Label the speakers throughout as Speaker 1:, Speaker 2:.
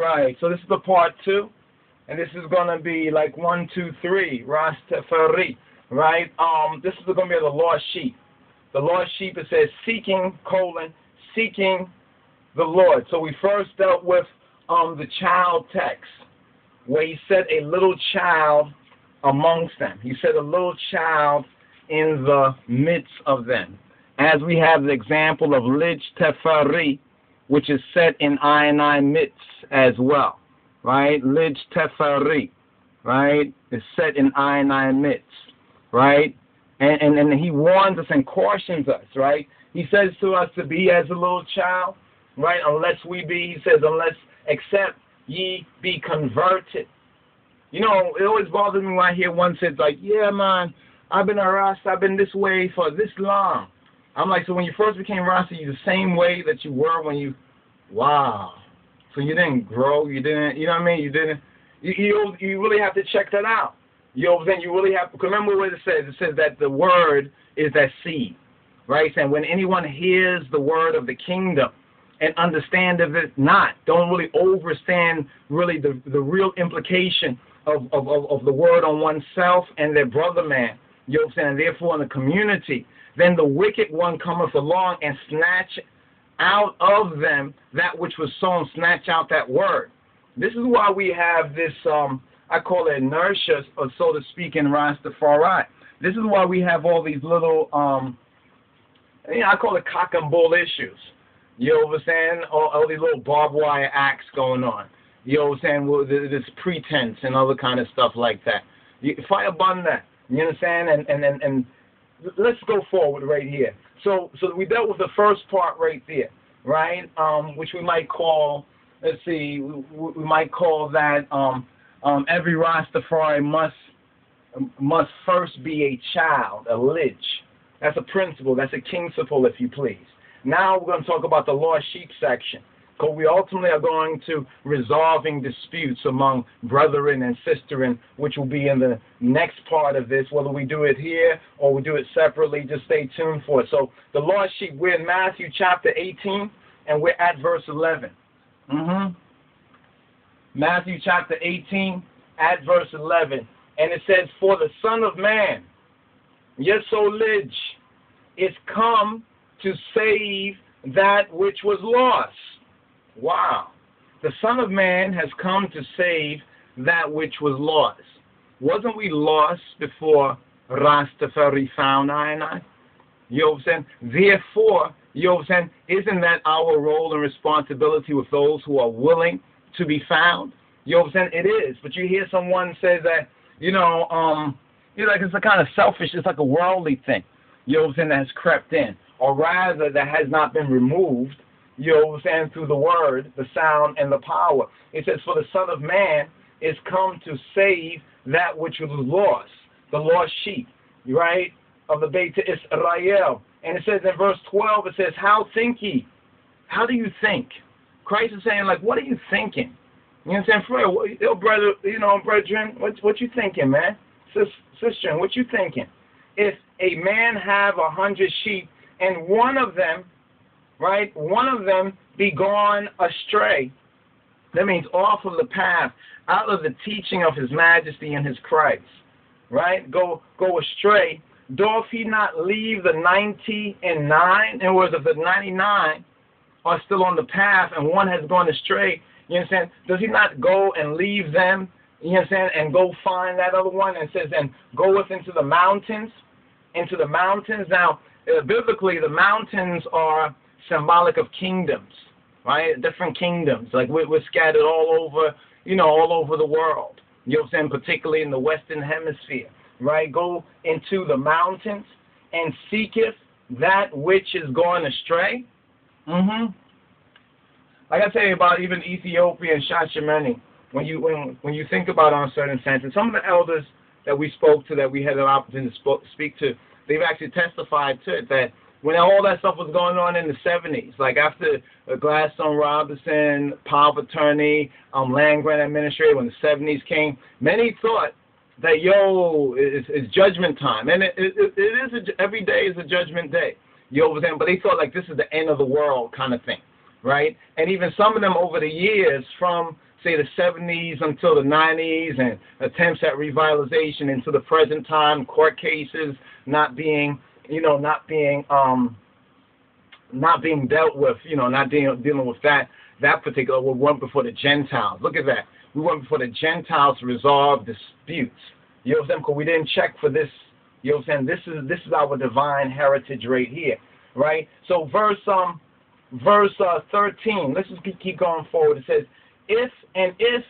Speaker 1: right. So this is the part two, and this is gonna be like one, two, three, Rastafari, right? Um, this is gonna be the lost sheep. The lost sheep. It says seeking colon seeking the Lord. So we first dealt with um the child text, where he said a little child amongst them. He said a little child in the midst of them. As we have the example of Lij Tefari, which is set in I and I midst as well, right? Lij Tefari, right? Is set in I and I midst, right? And, and and he warns us and cautions us, right? He says to us to be as a little child, right? Unless we be, he says, unless except ye be converted. You know, it always bothers me when I hear one says like, "Yeah, man, I've been a Rasta, I've been this way for this long." I'm like, so when you first became Rasta, you the same way that you were when you, wow. So you didn't grow, you didn't, you know what I mean? You didn't. You you, you really have to check that out. You know, then you really have to remember what it says. It says that the word is that seed, right? And when anyone hears the word of the kingdom and understand of it not, don't really understand really the the real implication of, of, of, of the word on oneself and their brother man. You know what I'm saying? And therefore in the community then the wicked one cometh along and snatch out of them that which was sown, snatch out that word. This is why we have this, um, I call it inertia, or so to speak, in Rastafari. This is why we have all these little, um, you know, I call it cock and bull issues. You know what I'm saying? All, all these little barbed wire acts going on. You know what I'm saying? Well, this pretense and other kind of stuff like that. You, fire burn that. You understand? And and and, and let's go forward right here. So, so we dealt with the first part right there, right? Um, which we might call, let's see, we, we might call that um, um, every Rastafari must must first be a child, a Lij. That's a principle. That's a king's principle, if you please. Now we're going to talk about the lost sheep section. Because we ultimately are going to resolving disputes among brethren and sisterin, which will be in the next part of this. Whether we do it here or we do it separately, just stay tuned for it. So the lost sheep, we're in Matthew chapter 18, and we're at verse 11. Mm-hmm. Matthew chapter 18, at verse 11. And it says, For the Son of Man, Yesolij, is come to save that which was lost. Wow. The Son of Man has come to save that which was lost. Wasn't we lost before Rastafari found I and I? You know saying? Therefore, you know saying? Isn't that our role and responsibility with those who are willing to be found? You know saying? It is. But you hear someone say that, you know, um, you know, like it's a kind of selfish, it's like a worldly thing. You know saying? That has crept in. Or rather, that has not been removed you know what I'm saying, through the word, the sound, and the power. It says, For the Son of Man is come to save that which was lost, the lost sheep, right, of the Beit Israel. And it says in verse 12, it says, How think ye? How do you think? Christ is saying, like, what are you thinking? You know what I'm saying? For brother, you know, brethren, what, what you thinking, man? Sis, sister, what you thinking? If a man have a hundred sheep and one of them right? One of them be gone astray. That means off of the path, out of the teaching of his majesty and his Christ. Right? Go go astray. Doth he not leave the ninety and nine? In other words, of the ninety nine are still on the path and one has gone astray, you understand? Does he not go and leave them, you understand, and go find that other one and says, and goeth into the mountains? Into the mountains. Now, uh, biblically, the mountains are symbolic of kingdoms, right? Different kingdoms. Like we're, we're scattered all over, you know, all over the world. You know what I'm saying? Particularly in the Western Hemisphere, right? Go into the mountains and seeketh that which is going astray. Mm-hmm. Like I say about even Ethiopia and Shashamene, when you when when you think about on certain senses, some of the elders that we spoke to, that we had an opportunity to speak to, they've actually testified to it that when all that stuff was going on in the 70s, like after Gladstone Robertson, power of attorney, um, land grant administrator, when the 70s came, many thought that, yo, it's, it's judgment time. And it, it, it is, a, every day is a judgment day. Know what But they thought like this is the end of the world kind of thing, right? And even some of them over the years from say the 70s until the 90s and attempts at revitalization into the present time, court cases not being, you know, not being um not being dealt with, you know, not dealing dealing with that that particular we went before the Gentiles. Look at that. We went before the Gentiles to resolve disputes. You know what I'm saying? Because we didn't check for this. You know what I'm saying? This is this is our divine heritage right here, right? So verse um verse uh, 13. Let's just keep going forward. It says, if and if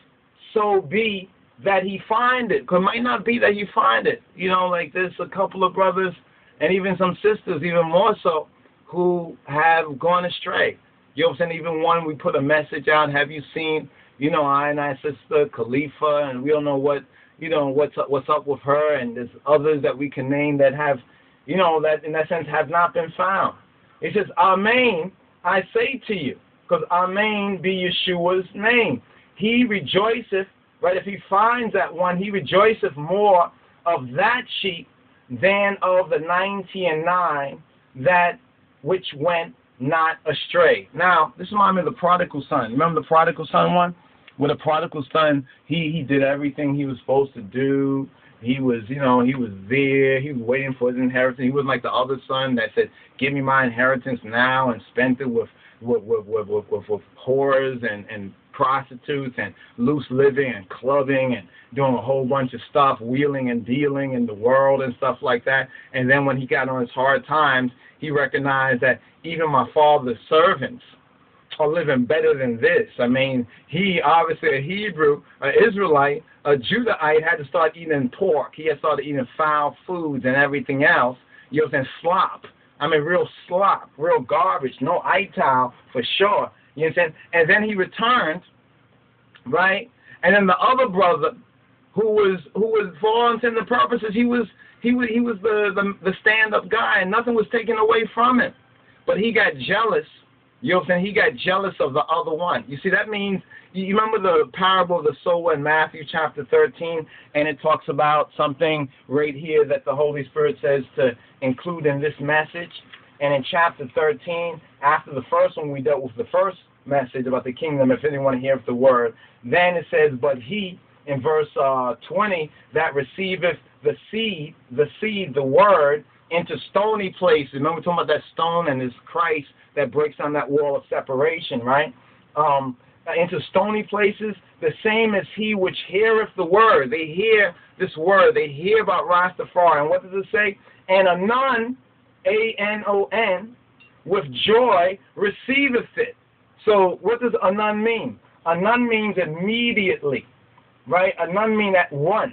Speaker 1: so be that he find it, because it might not be that you find it. You know, like there's a couple of brothers and even some sisters, even more so, who have gone astray. You know what I'm saying? Even one, we put a message out. Have you seen, you know, I and I sister Khalifa, and we don't know what, you know, what's up, what's up with her, and there's others that we can name that have, you know, that in that sense have not been found. It says, Amen, I say to you, because Amen be Yeshua's name. He rejoiceth, right? If he finds that one, he rejoiceth more of that sheep than of the ninety and nine that which went not astray. Now, this reminds me of the prodigal son. Remember the prodigal son one? With the prodigal son, he he did everything he was supposed to do. He was, you know, he was there. He was waiting for his inheritance. He wasn't like the other son that said, "Give me my inheritance now," and spent it with with with with, with, with, with whores and and prostitutes and loose living and clubbing and doing a whole bunch of stuff, wheeling and dealing in the world and stuff like that. And then when he got on his hard times, he recognized that even my father's servants are living better than this. I mean, he obviously a Hebrew, an Israelite, a Judahite had to start eating pork. He had started eating foul foods and everything else. You know, and slop. I mean, real slop, real garbage, no ital for sure. You saying? And then he returned, right? And then the other brother, who was who was for all intents and purposes, he was he was he was the the, the stand up guy, and nothing was taken away from him. But he got jealous. You know what I'm saying? He got jealous of the other one. You see, that means you remember the parable of the sower in Matthew chapter 13, and it talks about something right here that the Holy Spirit says to include in this message. And in chapter 13, after the first one, we dealt with the first message about the kingdom, if anyone hears the word. Then it says, But he, in verse uh, 20, that receiveth the seed, the seed, the word, into stony places. Remember, we're talking about that stone and this Christ that breaks down that wall of separation, right? Um, into stony places, the same as he which heareth the word. They hear this word, they hear about Rastafari. And what does it say? And anon, A N O N, with joy receiveth it. So what does anon mean? Anon means immediately, right? Anon means at once,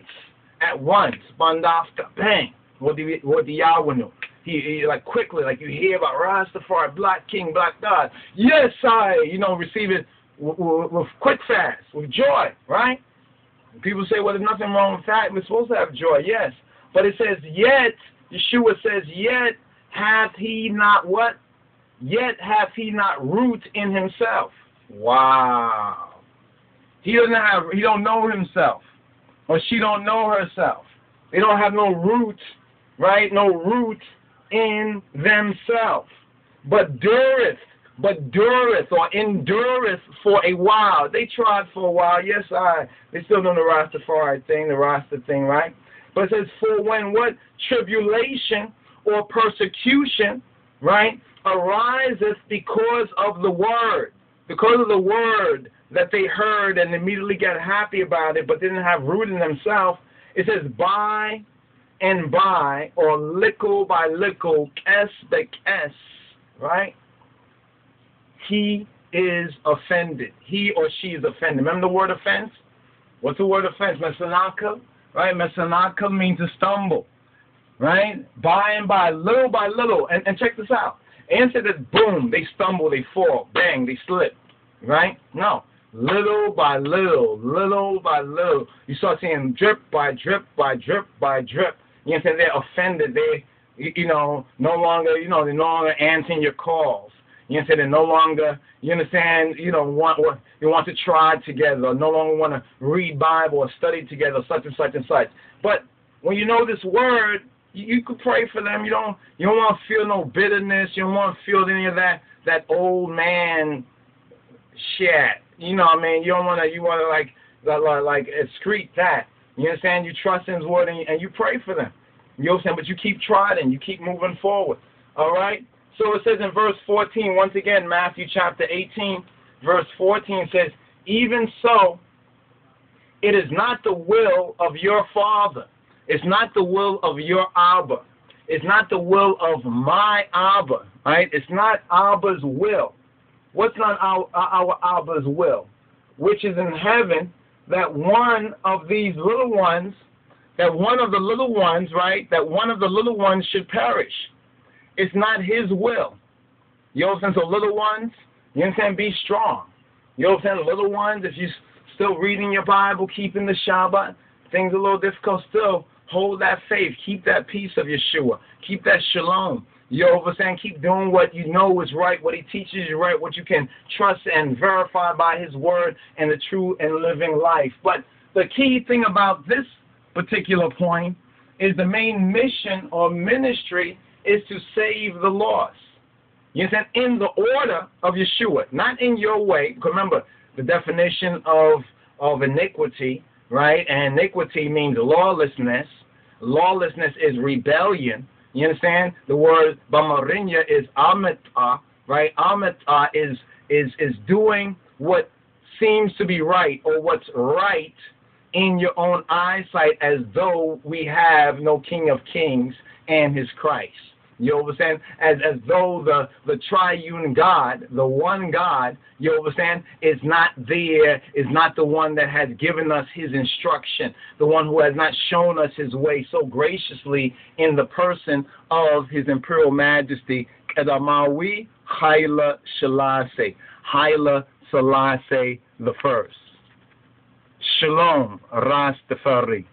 Speaker 1: at once, bandafta, bang. What do what do Yahweh He, he like quickly, like you hear about Rastafari, Black King, Black God. Yes, I, you know, receive it with, with, with quick fast, with joy, right? People say, well, there's nothing wrong with that. We're supposed to have joy, yes. But it says, yet, Yeshua says, yet hath he not what? Yet hath he not root in himself. Wow. He doesn't have he don't know himself. Or she don't know herself. They don't have no root, right? No root in themselves. But dureth, but dureth or endureth for a while. They tried for a while. Yes, I. They still doing the Rastafari thing, the Rasta thing, right? But it says, for when what tribulation or persecution, right, ariseth because of the word, because of the word that they heard and immediately got happy about it, but didn't have root in themselves. It says by and by, or little by little, s by s, right? He is offended. He or she is offended. Remember the word offense? What's the word offense? Mesanaka, right? Mesanaka means to stumble, right? By and by, little by little. And, and check this out. Answer that boom, they stumble, they fall, bang, they slip, right? No. Little by little, little by little, you start seeing drip by drip by drip by drip. You understand? They're offended. They, you know, no longer, you know, they're no longer answering your calls. You understand? They no longer, you understand, you know, want what you want to try together, no longer want to read Bible or study together, such and such and such. But when you know this word, you, you could pray for them. You don't you don't want to feel no bitterness. You don't want to feel any of that that old man shit. you know, what I mean, you don't wanna you wanna like like like excrete that. You understand? You trust in His word and, and you pray for them. You saying? But you keep trotting, you keep moving forward. All right. So it says in verse 14, once again, Matthew chapter 18, verse 14 says, Even so, it is not the will of your Father. It's not the will of your Abba. It's not the will of my Abba, right? It's not Abba's will. What's not our, our Abba's will? Which is in heaven, that one of these little ones, that one of the little ones, right, that one of the little ones should perish. It's not his will. You know? So little ones, you what Be strong. You know saying? Little ones, if you're still reading your Bible, keeping the Shabbat, things a little difficult still, hold that faith. Keep that peace of Yeshua. Keep that shalom. You know what I'm saying? Keep doing what you know is right, what he teaches you right, what you can trust and verify by his word and the true and living life. But the key thing about this particular point is the main mission or ministry is to save the lost. You understand? In the order of Yeshua, not in your way. Remember, the definition of, of iniquity, right? And iniquity means lawlessness. Lawlessness is rebellion. You understand? The word bamarinya is amita, right? Amita is is is doing what seems to be right or what's right in your own eyesight as though we have no King of Kings and his Christ. You saying? As as though the the triune God, the one God, you saying, is not there, is not the one that has given us his instruction, the one who has not shown us his way so graciously in the person of his imperial majesty, Kedamawi Haile Selassie, Haile Selassie the first. Shalom, Rastafari.